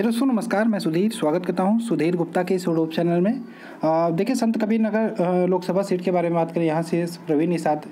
Hello सो नमस्कार, मैं सुधीर, स्वागत करता हूँ सुधीर गुप्ता के इस यूट्यूब चैनल में। देखिए, संत कबीर नगर लोकसभा सीट के बारे में बात करें, यहाँ से प्रवीण निषाद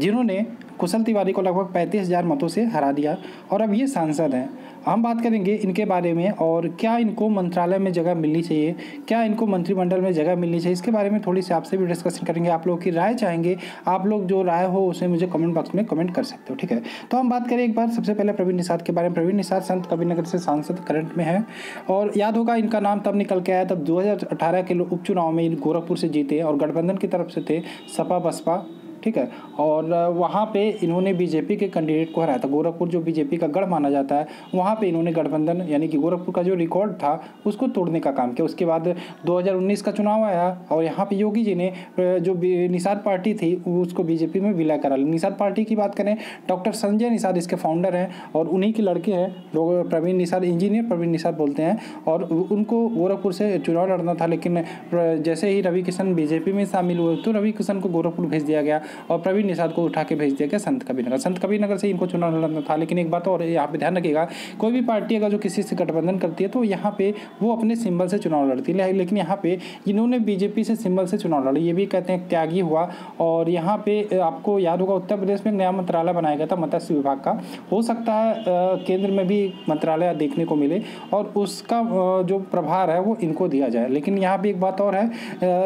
जिन्होंने कुशल तिवारी को लगभग पैंतीस हज़ार मतों से हरा दिया। और अब ये सांसद हैं। हम बात करेंगे इनके बारे में और क्या इनको मंत्रालय में जगह मिलनी चाहिए? क्या इनको मंत्रिमंडल में जगह मिलनी चाहिए? इसके बारे में थोड़ी सी आपसे भी डिस्कशन करेंगे। आप लोगों की राय चाहेंगे, आप लोग जो राय हो उसे मुझे कमेंट बॉक्स में कमेंट कर सकते हो, ठीक है? तो हम बात करें एक बार सबसे पहले प्रवीण निषाद के बारे में। प्रवीण निषाद संत कबीरनगर से सांसद करंट में है। और याद होगा इनका नाम तब निकल के आया तब 2018 के उपचुनाव में इन गोरखपुर से जीते और गठबंधन की तरफ़ से थे सपा, बसपा। ठीक है? और वहाँ पे इन्होंने बीजेपी के कैंडिडेट को हराया था। गोरखपुर जो बीजेपी का गढ़ माना जाता है, वहाँ पे इन्होंने गठबंधन, यानी कि गोरखपुर का जो रिकॉर्ड था, उसको तोड़ने का काम किया। उसके बाद 2019 का चुनाव आया और यहाँ पे योगी जी ने जो निषाद पार्टी थी उसको बीजेपी में विलय करा। लिया निषाद पार्टी की बात करें, डॉक्टर संजय निषाद इसके फाउंडर हैं और उन्हीं के लड़के हैं, लोग प्रवीण निषाद इंजीनियर प्रवीण निषाद बोलते हैं। और उनको गोरखपुर से चुनाव लड़ना था, लेकिन जैसे ही रवि किशन बीजेपी में शामिल हुए तो रवि किशन को गोरखपुर भेज दिया गया। और प्रवीण निषाद को उठा के भेज दिया गया संत कबीरनगर। संत कबीरनगर से इनको चुनाव लड़ना था, लेकिन एक बात और यहाँ पे ध्यान रखिएगा, कोई भी पार्टी अगर जो किसी से गठबंधन करती है तो यहाँ पे वो अपने सिंबल से चुनाव लड़ती है। लेकिन यहाँ पे इन्होंने बीजेपी से सिंबल से चुनाव लड़ा, ये भी कहते हैं त्यागी हुआ, और यहाँ पे आपको याद होगा, उत्तर प्रदेश में नया मंत्रालय बनाया गया था, मत्स्य विभाग का। हो सकता है केंद्र में भी मंत्रालय देखने को मिले, और उसका जो प्रभार है, वो इनको दिया जाए। लेकिन यहाँ भी एक बात और है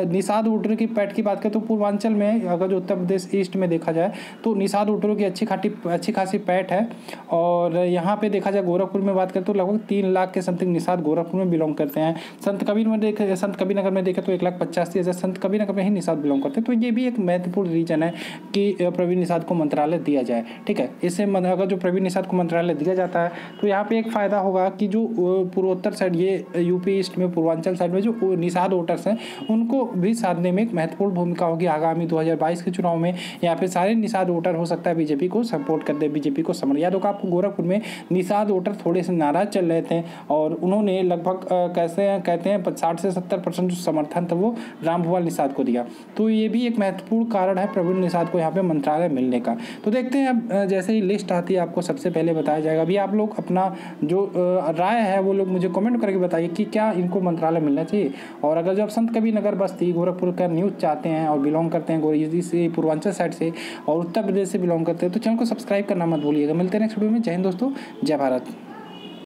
निषाद वोटर की पैठ की बात करें तो पूर्वांचल में अगर जो उत्तर प्रदेश ईस्ट में देखा जाए तो निषाद वोटरों की अच्छी खाटी अच्छी खासी पैठ है। और यहाँ पे देखा जाए गोरखपुर में बात करें तो लगभग तीन लाख के समथिंग निषाद गोरखपुर में बिलोंग करते हैं। संत कबीर में देखे संत कबीर नगर में देखें तो एक लाख पचासी हज़ार संत कबीर नगर में ही निषाद बिलोंग करते हैं। तो ये भी एक महत्वपूर्ण रीजन है कि प्रवीण निषाद को मंत्रालय दिया जाए। ठीक है? इससे अगर जो प्रवीण निषाद को मंत्रालय दिया जाता है तो यहाँ पे एक फ़ायदा होगा कि जो पूर्वोत्तर साइड, ये यूपी ईस्ट में, पूर्वांचल साइड में जो निषाद वोटर्स हैं, उनको भी साधने में एक महत्वपूर्ण भूमिका होगी आगामी 2022 के चुनाव में यहाँ पे सारे निषाद वोटर हो सकता है बीजेपी को सपोर्ट कर दे। बीजेपी को समझ याद होगा आपको गोरखपुर में निषाद वोटर थोड़े से नाराज़ चल रहे थे और उन्होंने लगभग कैसे कहते हैं साठ से सत्तर परसेंट जो समर्थन था वो रामभुवाल निषाद को दिया। तो ये भी एक महत्वपूर्ण कारण है प्रवीण निषाद को यहाँ पे मंत्रालय मिलने का। तो देखते हैं अब जैसे ही लिस्ट आती है आपको सबसे पहले बताया जाएगा। अभी आप लोग अपना जो राय है वो लोग मुझे कमेंट करके बताइए कि क्या इनको मंत्रालय मिलना चाहिए। और अगर जब संत कबीर नगर बस्ती, गोरखपुर का न्यूज़ चाहते हैं और बिलोंग करते हैं, गोर से पूर्वांचल साइड से और उत्तर प्रदेश से बिलोंग करते हैं। तो चैनल को सब्सक्राइब करना मत भूलिएगा। मिलते हैं नेक्स्ट वीडियो में। जय हिंद दोस्तों। जय भारत।